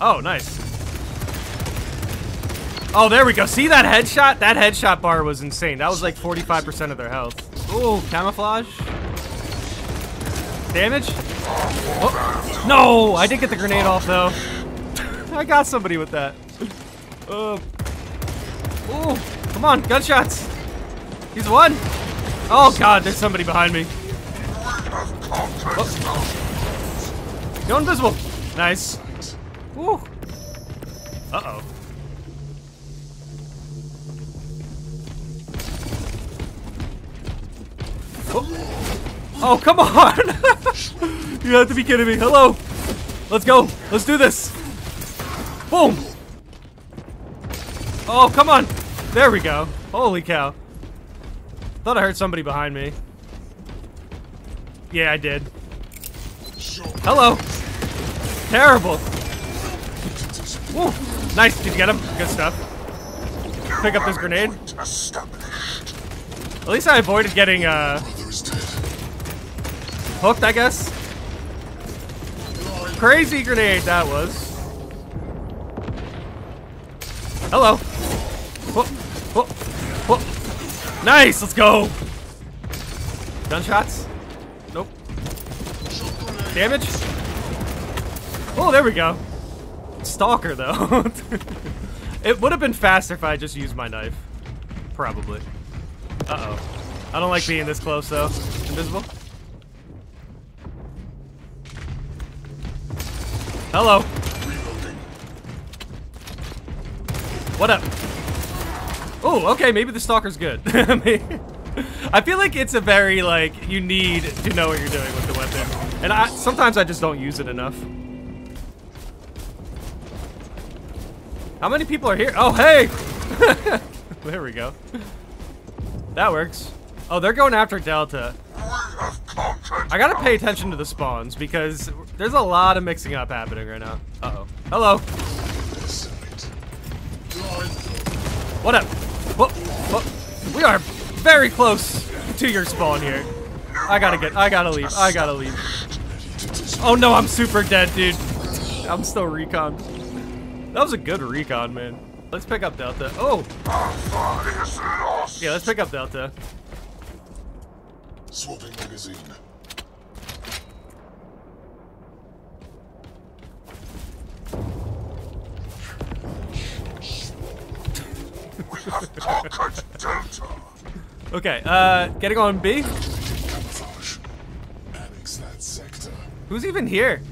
Oh, nice. Oh, there we go. See that headshot? That headshot bar was insane. That was like 45% of their health. Ooh, camouflage. Damage? Oh, no! I did get the grenade off, though. I got somebody with that. Uh, ooh, come on, gunshots. He's one. Oh, God, there's somebody behind me. Oh. Go invisible. Nice. Woo. Uh-oh. Oh. oh, come on! you have to be kidding me. Hello. Let's go. Let's do this. Boom. Oh, come on. There we go. Holy cow. Thought I heard somebody behind me. Yeah, I did. Hello. Terrible. Nice. Did you get him? Good stuff. Pick up this grenade. At least I avoided getting, uh... Hooked, I guess. Crazy grenade that was. Hello. Whoa, whoa, whoa. Nice, let's go. Gunshots? Nope. Damage? Oh, there we go. Stalker, though. it would have been faster if I just used my knife. Probably. Uh-oh. I don't like being this close, though. Invisible? Hello. What up? Oh, okay, maybe the stalker's good. I feel like it's a very, like, you need to know what you're doing with the weapon. And I sometimes I just don't use it enough. How many people are here? Oh, hey! there we go. That works. Oh, they're going after Delta. I gotta pay attention to the spawns because there's a lot of mixing up happening right now. Uh oh Hello. What up? Whoa, whoa. We are very close to your spawn here. I gotta get, I gotta leave, I gotta leave. Oh no, I'm super dead, dude. I'm still recon. That was a good recon, man. Let's pick up Delta. Oh! Yeah, let's pick up Delta. Swapping magazine. we have conquered Delta. okay, uh, getting on B. Who's even here?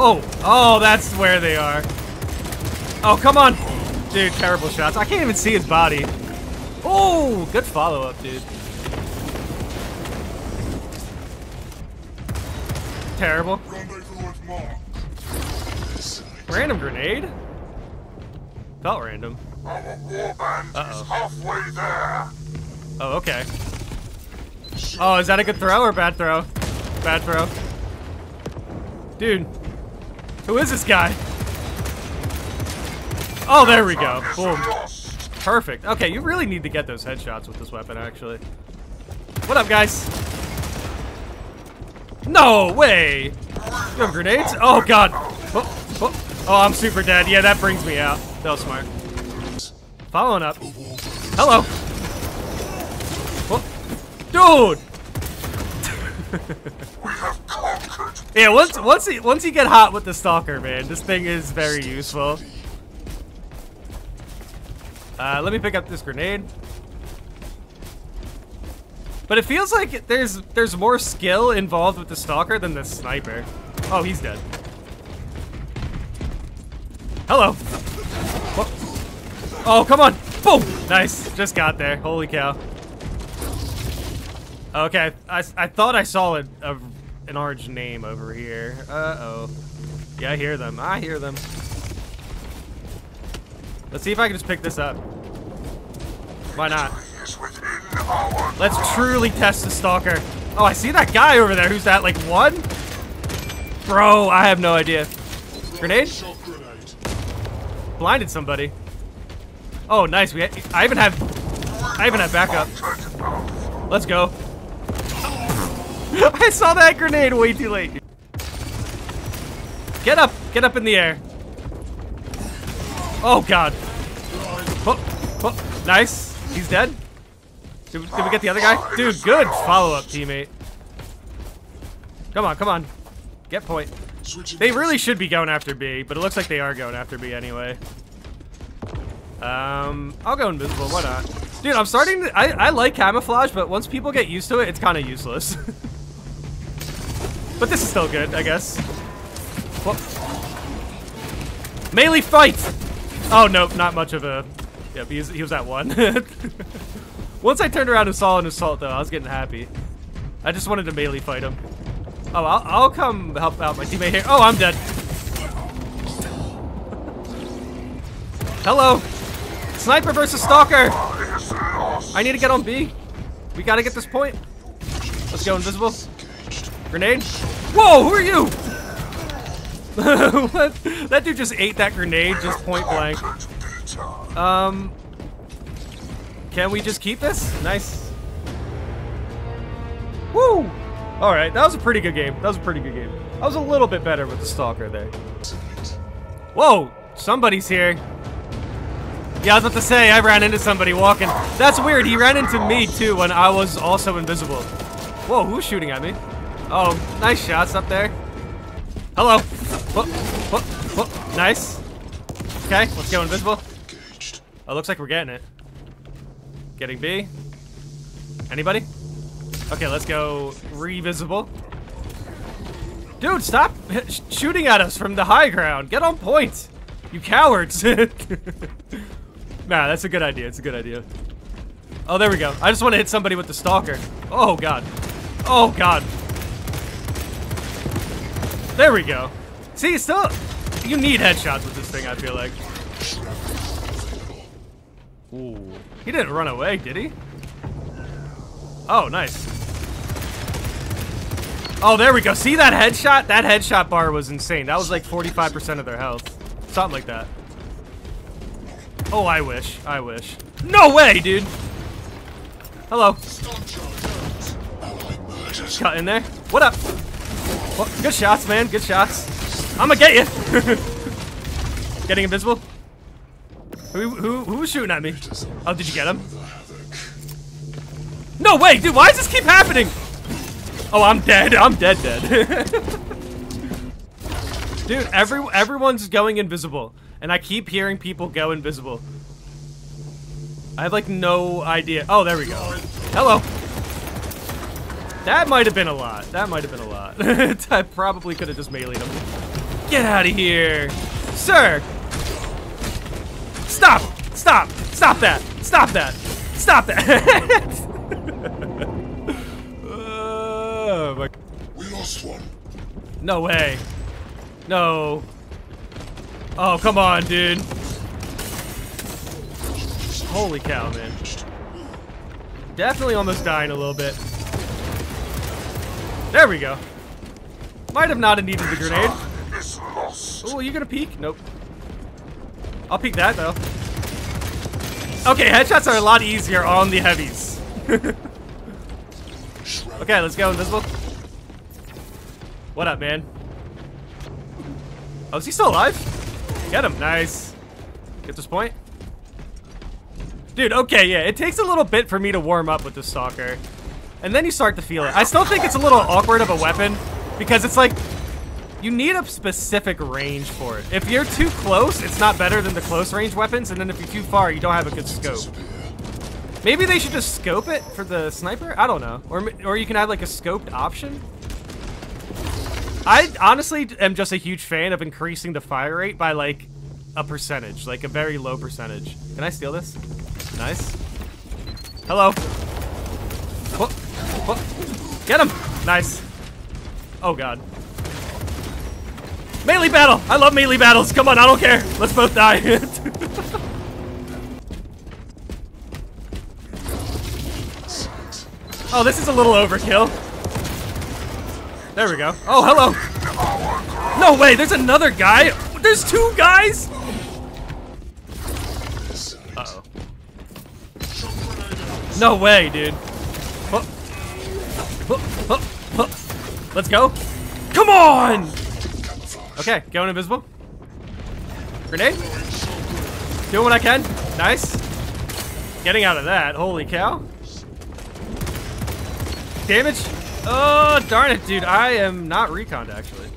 Oh, oh, that's where they are. Oh, come on. Dude, terrible shots. I can't even see his body. Oh, good follow-up, dude. Terrible. Random grenade? Felt random. Uh-oh. Oh, okay. Oh, is that a good throw or bad throw? Bad throw. Dude. Who is this guy? Oh, there we go. Boom. Perfect. Okay, you really need to get those headshots with this weapon, actually. What up, guys? No way! You have grenades? Oh, God. Oh, oh. oh, I'm super dead. Yeah, that brings me out. That was smart. Following up. Hello. Oh. Dude! yeah, once once he, once you get hot with the stalker, man, this thing is very useful. Uh, let me pick up this grenade. But it feels like there's there's more skill involved with the stalker than the sniper. Oh, he's dead. Hello. Oh, come on. Boom. Nice. Just got there. Holy cow. Okay, I, I thought I saw a, a, an orange name over here. Uh-oh. Yeah, I hear them. I hear them. Let's see if I can just pick this up. Why not? Let's truly test the stalker. Oh, I see that guy over there. Who's that, like one? Bro, I have no idea. Grenade? Blinded somebody. Oh, nice. We I even have I even have backup. Let's go. I saw that grenade way too late. Get up! Get up in the air. Oh god. Oh, oh, nice. He's dead. Did, did we get the other guy? Dude, good follow-up, teammate. Come on, come on. Get point. They really should be going after B, but it looks like they are going after B anyway. Um, I'll go invisible, why not? Dude, I'm starting to, I, I like camouflage, but once people get used to it, it's kind of useless. but this is still good, I guess. Whoa. Melee fight! Oh, nope, not much of a, yep, he was, he was at one. Once I turned around and saw an assault, though, I was getting happy. I just wanted to melee fight him. Oh, I'll, I'll come help out my teammate here. Oh, I'm dead. Hello. Sniper versus Stalker. I need to get on B. We gotta get this point. Let's go invisible. Grenade. Whoa, who are you? that dude just ate that grenade just point blank. Um, can we just keep this? Nice. Woo! Alright, that was a pretty good game. That was a pretty good game. I was a little bit better with the Stalker there. Whoa! Somebody's here. Yeah, I was about to say, I ran into somebody walking. That's weird, he ran into me too when I was also invisible. Whoa, who's shooting at me? Oh, nice shots up there. Hello. Nice. Okay, let's go invisible. Oh, looks like we're getting it. Getting B. Anybody? Okay, let's go revisible. Dude, stop shooting at us from the high ground. Get on point. You cowards. nah, that's a good idea. It's a good idea. Oh, there we go. I just want to hit somebody with the stalker. Oh, God. Oh, God. There we go. See, still, you need headshots with this thing, I feel like. Ooh. He didn't run away, did he? Oh, nice. Oh, there we go. See that headshot? That headshot bar was insane. That was like 45% of their health. Something like that. Oh, I wish. I wish. No way, dude! Hello. Cut in there. What up? Well, good shots, man. Good shots. I'ma get you. Getting invisible. Who, who, who was shooting at me? Oh, did you get him? No, way, dude, why does this keep happening? Oh, I'm dead. I'm dead, dead. dude, every, everyone's going invisible. And I keep hearing people go invisible. I have, like, no idea. Oh, there we go. Hello. That might have been a lot. That might have been a lot. I probably could have just meleeed him. Get out of here. Sir, Stop! Stop! Stop that! Stop that! Stop that! oh my. We lost one. No way. No. Oh, come on, dude. Holy cow, man. Definitely almost dying a little bit. There we go. Might have not needed the grenade. Oh, are you gonna peek? Nope. I'll peek that, though. Okay, headshots are a lot easier on the heavies. okay, let's go invisible. What up, man? Oh, is he still alive? Get him. Nice. Get this point. Dude, okay, yeah. It takes a little bit for me to warm up with the Stalker. And then you start to feel it. I still think it's a little awkward of a weapon because it's like you need a specific range for it. If you're too close, it's not better than the close range weapons, and then if you're too far, you don't have a good scope. Maybe they should just scope it for the sniper? I don't know. Or, or you can add like a scoped option. I honestly am just a huge fan of increasing the fire rate by like a percentage, like a very low percentage. Can I steal this? Nice. Hello. Get him. Nice. Oh god. Melee battle! I love melee battles. Come on, I don't care. Let's both die. oh, this is a little overkill. There we go. Oh, hello. No way, there's another guy. There's two guys? Uh-oh. No way, dude. Let's go. Come on! Okay, going invisible. Grenade. Doing what I can. Nice. Getting out of that. Holy cow. Damage. Oh, darn it, dude. I am not reconned, actually.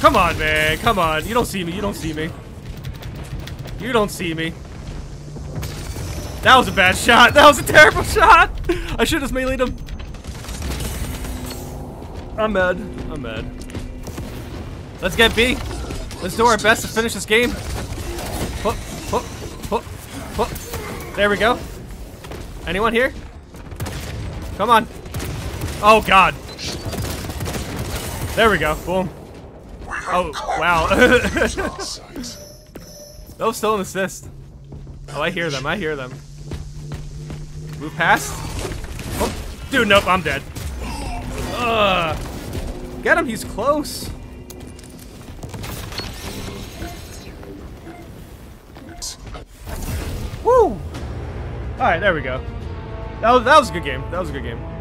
Come on, man. Come on. You don't see me. You don't see me. You don't see me. That was a bad shot. That was a terrible shot. I should have meleeed him. I'm mad. I'm mad. Let's get B. Let's do our best to finish this game. Hook, hook, hook, hook. There we go. Anyone here? Come on. Oh, God. There we go. Boom. Oh, wow. that was still an assist. Oh, I hear them. I hear them. Move past. Oh, dude, nope. I'm dead. Ugh. Get him. He's close. Woo! Alright, there we go. That was, that was a good game. That was a good game.